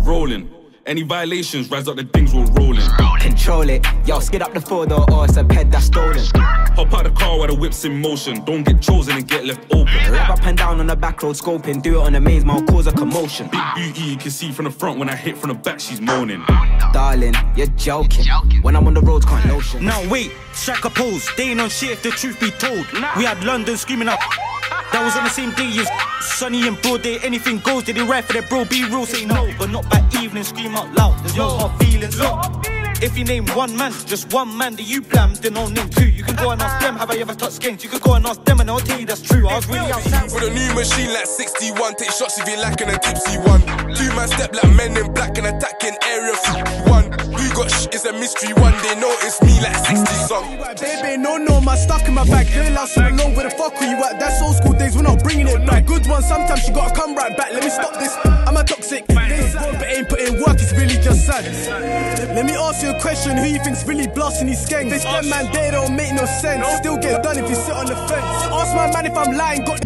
Rolling. Any violations, rise up the things we're rolling. Control it. Yo, skid up the four door or it's a ped that's stolen. Hop out the car while the whip's in motion. Don't get chosen and get left open. Rev up and down on the back road scoping. Do it on the mains, man, cause a commotion. Big beauty, you can see from the front when I hit from the back, she's moaning. Darling, you're joking. When I'm on the roads, can't notion. Now wait, strike a pose. They ain't on shit if the truth be told. We had London screaming out. That was on the same day as Sunny and broad day. Anything goes. Did they ride for their bro? Be real, say no, but not by evening. Scream out loud. There's no hard feelings. Look. If you name one man, just one man that you blam, then I'll name two. You can go and ask them, have I ever touched games? You can go and ask them and I'll tell you that's true. I was really outside. With a new machine like 61, take shots if you like lacking a tipsy one. Two man step like men in black and attacking area 51. Who got sh? It's a mystery one. They know it's me like 60 song. Baby, no, no, my stuff in my bag. Girl, I'll swim along where the fuck are you at? That's old school days, we're not bringing it back. Good one, sometimes you gotta come right back. Let me stop this. I'm a toxic. This but ain't putting work, it's really just sad. Let me ask you a question who you think's really blasting these skanks? This them man, they don't make no sense. Still get done if you sit on the fence. Ask my man if I'm lying, got